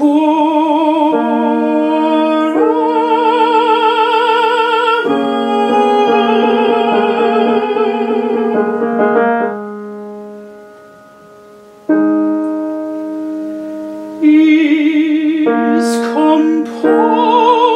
is composed.